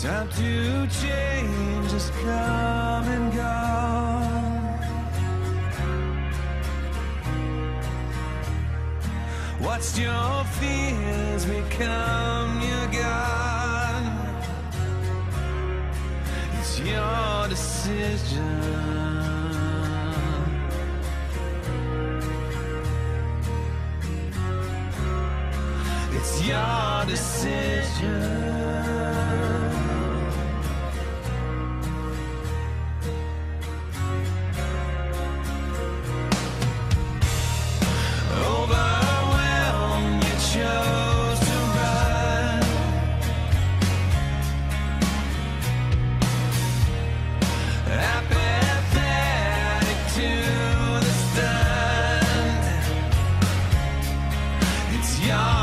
Time to change has come and gone. Watched your fears become your God. It's your decision. It's your decision. young.